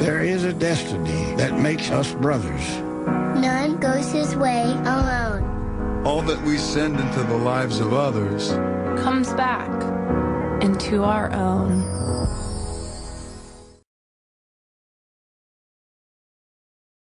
There is a destiny that makes us brothers. None goes his way alone. All that we send into the lives of others comes back into our own.